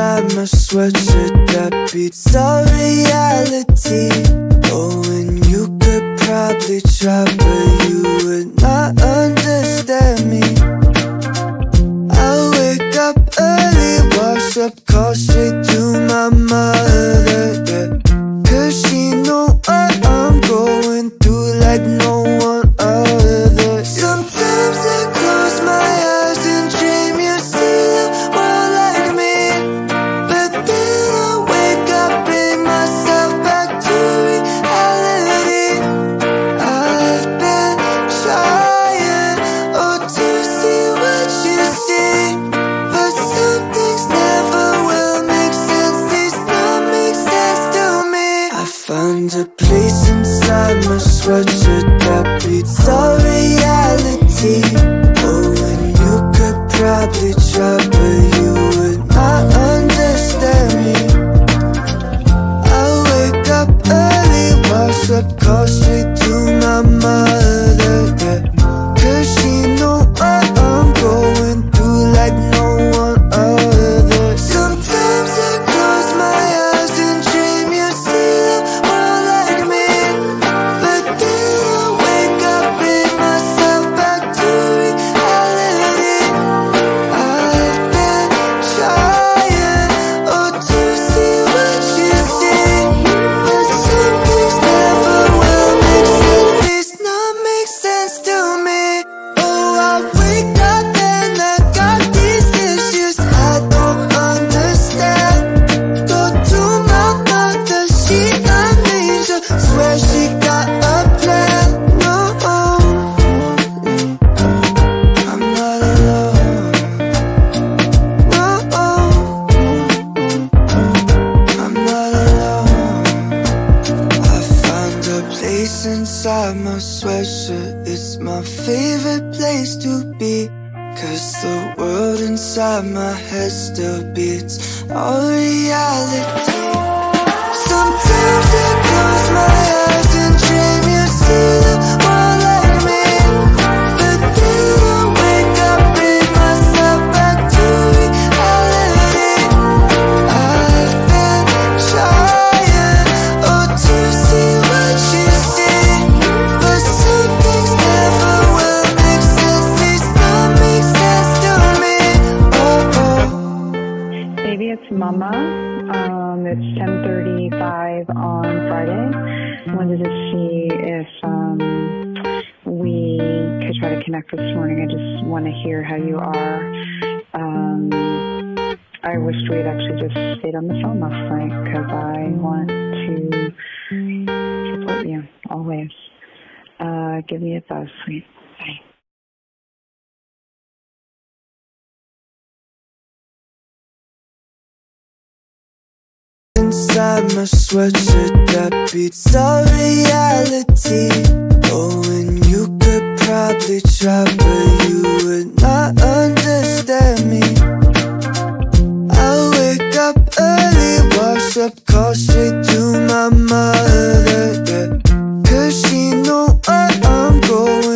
inside my sweatshirt that beats all reality. Oh, and you could probably try But you would not understand me. I wake up early, wash up, call straight to my mother, yeah. find a place inside my sweatshirt. because I want to support you always. Uh, give me a buzz, sweet. Bye. Inside my sweatshirt that beats all reality. Oh, and you could probably try, but you would not understand me. It's a call straight to my mother, yeah. Cause she know where I'm going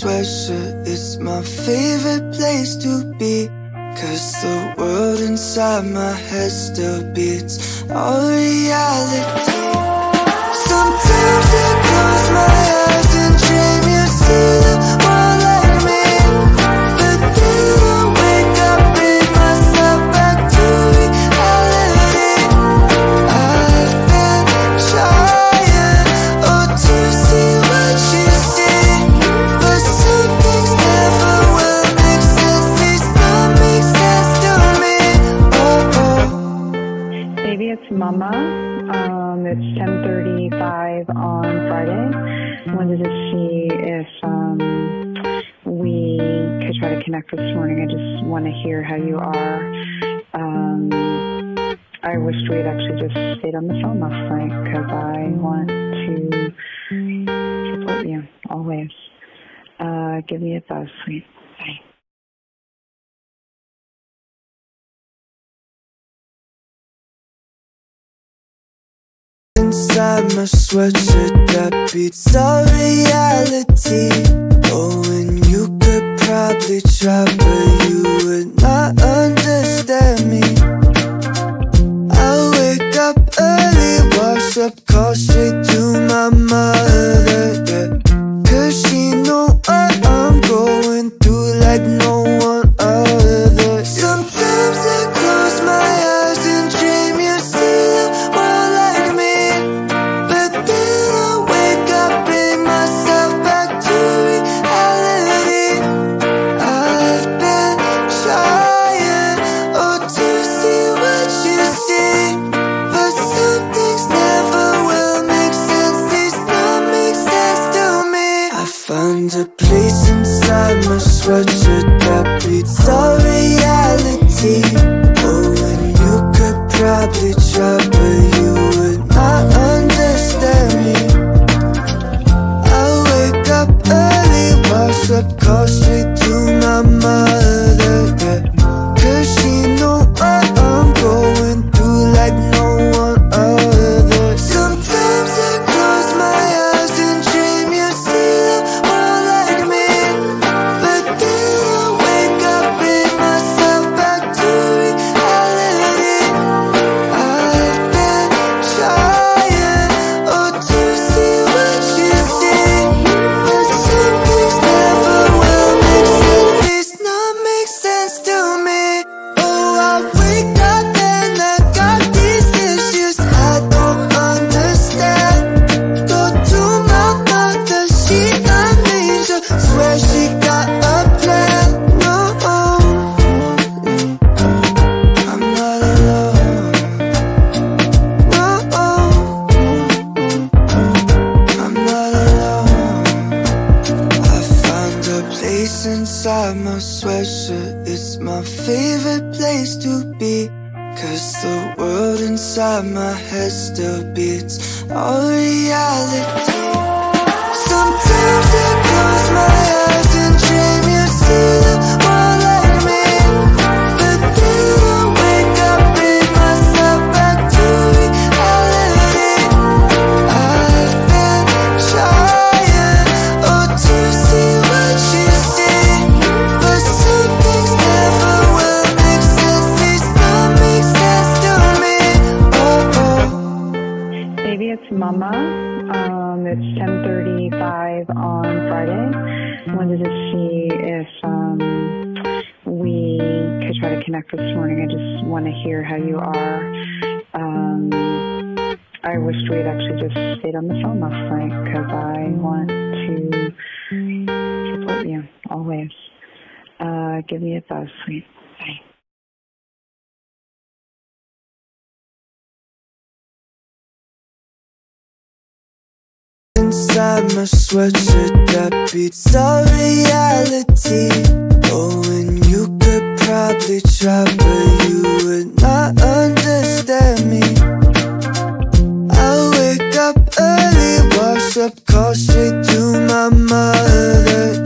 sweatshirt, it's my favorite place to be Cause the world inside my head still beats. All reality 10:35 on Friday. Wanted to see if um, we could try to connect this morning. I just want to hear how you are. Um, I wished we had actually just stayed on the phone last night because I want to support you always. Uh, give me a buzz, sweet. Bye. inside my sweatshirt that beats all reality. Oh, and you could probably try, but you would not understand me. I wake up early, wash up, call straight to my mother. on the phone last night because I want to support you always. Uh, give me a buzz, sweet. Bye. Inside my sweatshirt that beats all reality. Oh, and you could probably try, but you would not understand me. Early worship calls straight to my mother.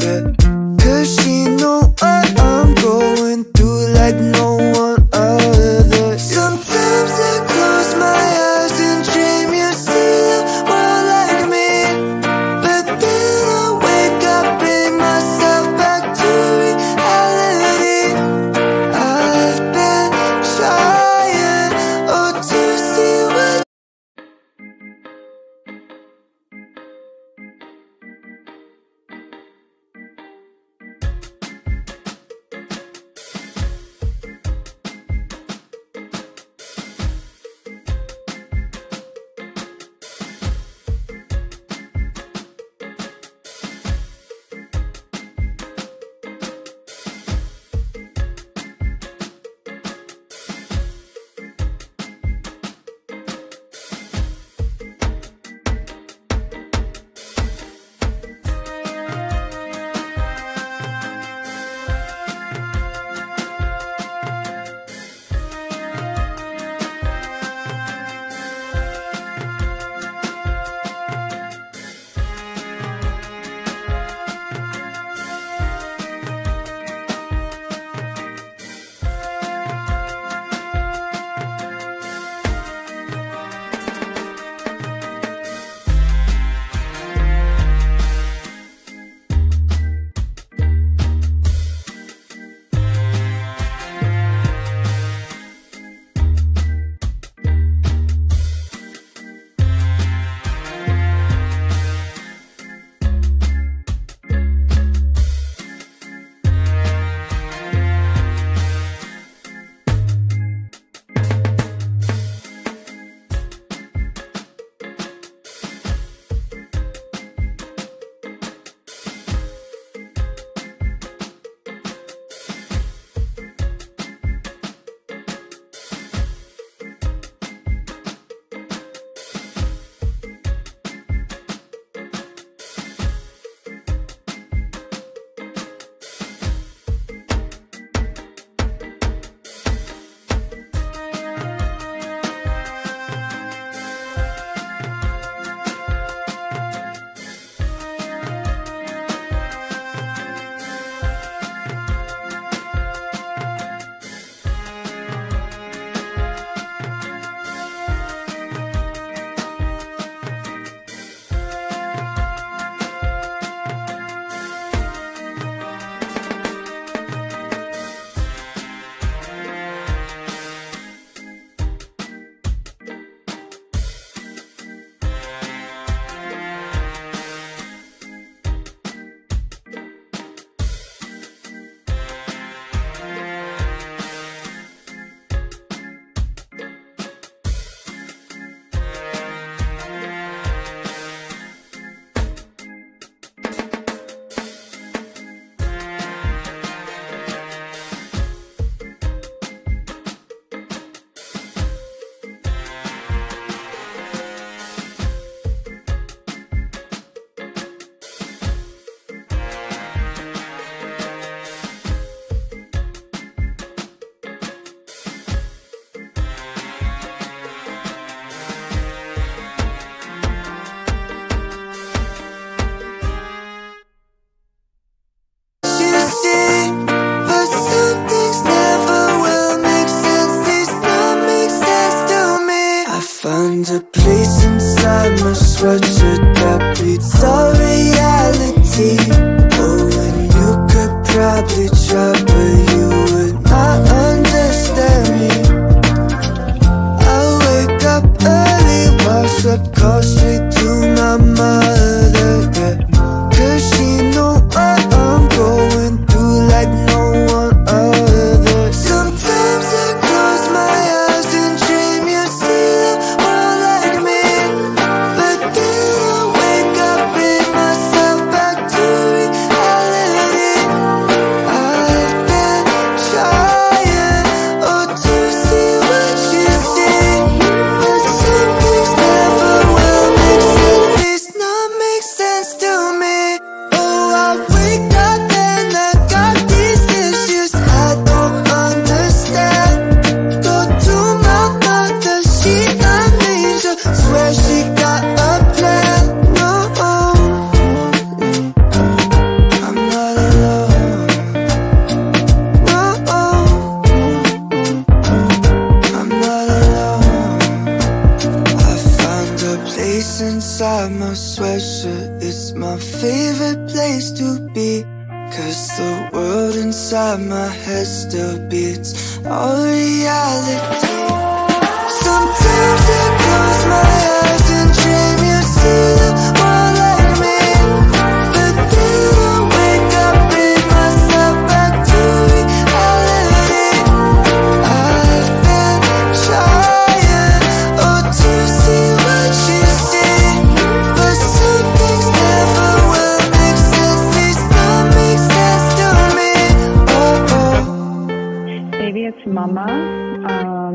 Still beats. All reality mama. Um,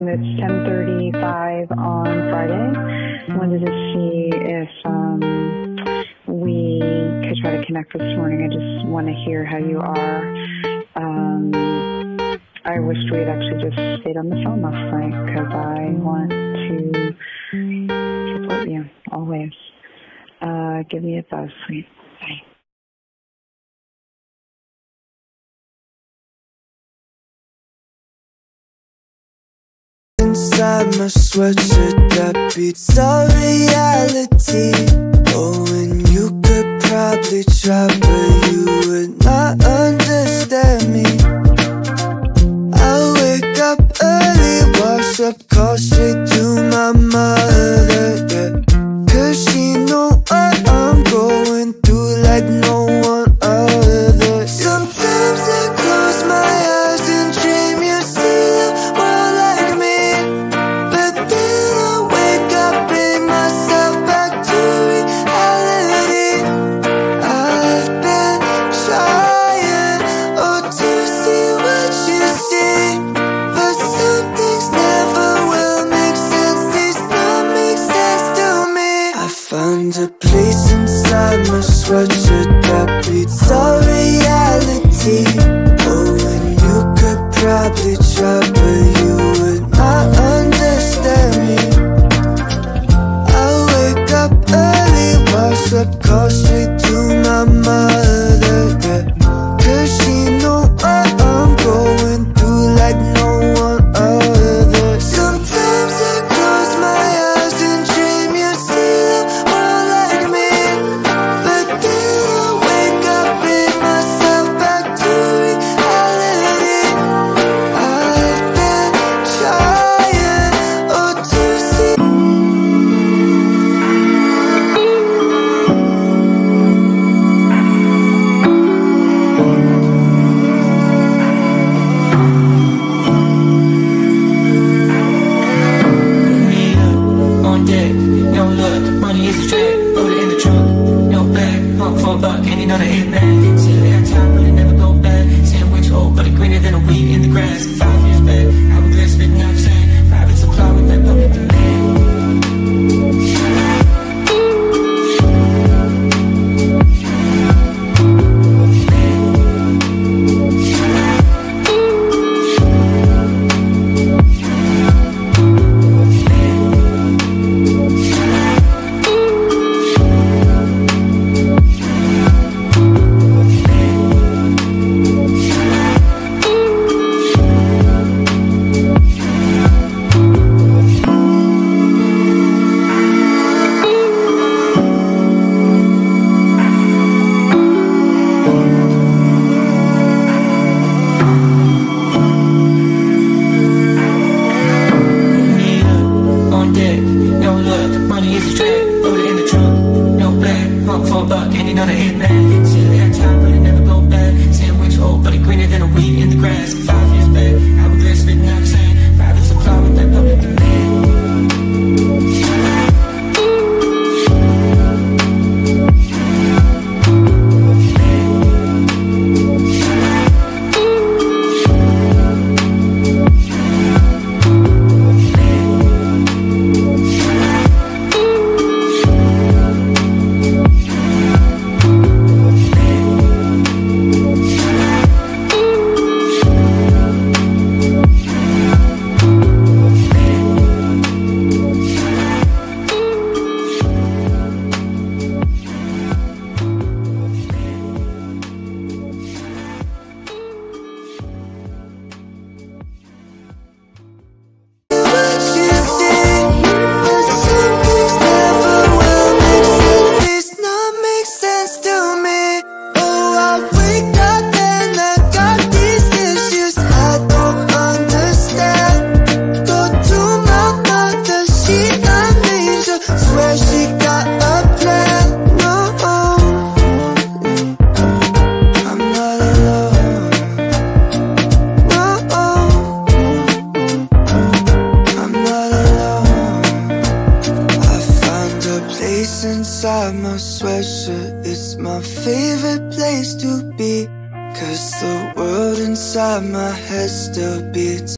It's 10:35 on Friday. Wanted to see if um, we could try to connect this morning. I just want to hear how you are. Um, I wished we had actually just stayed on the phone last night because I want to support you always. Uh, give me a buzz, please. inside my sweatshirt that beats all reality. Oh, and you could probably try, but you would not understand me. I wake up early, wash up, call straight to my mother, yeah. Cause she know what I'm going through like no